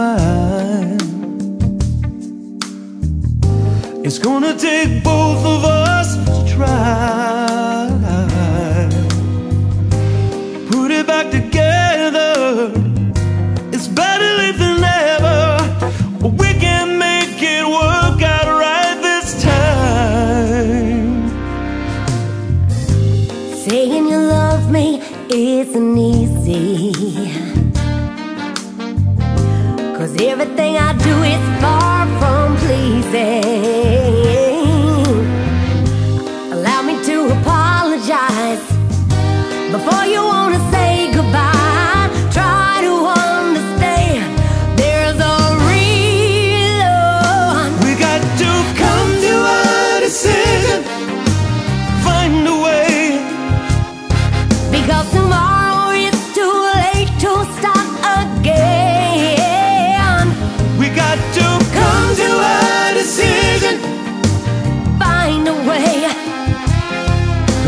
mind. It's gonna take both of us to try. Put it back together. It's better late than never. We can make it work out right this time. Saying you love me isn't easy. Cause everything I do is far from pleasing.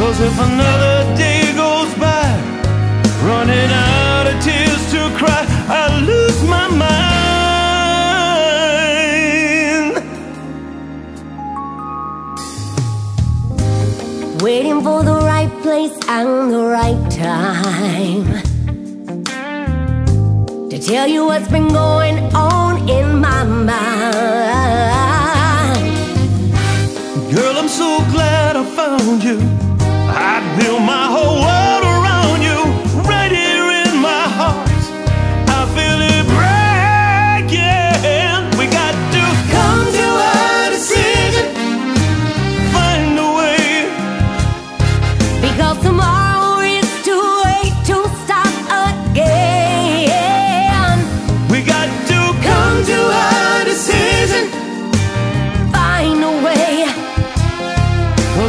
Cause if another day goes by, running out of tears to cry, I lose my mind. Waiting for the right place and the right time. To tell you what's been going on in my mind.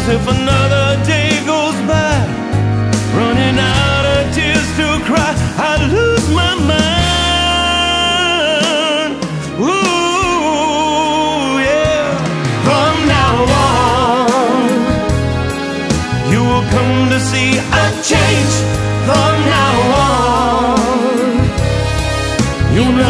Cause if another day goes by, running out of tears to cry, I lose my mind. Ooh, yeah. From now on, you will come to see a change. From now on, you no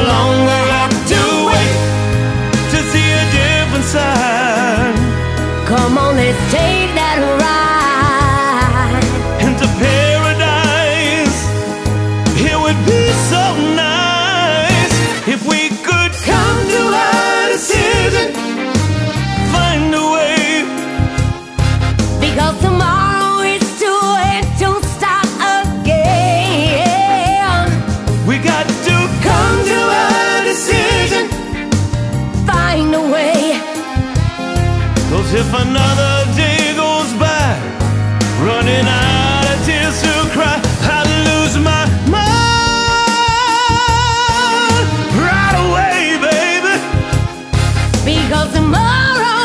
if another day goes by, running out of tears to cry, I'd lose my mind right away, baby. Because tomorrow.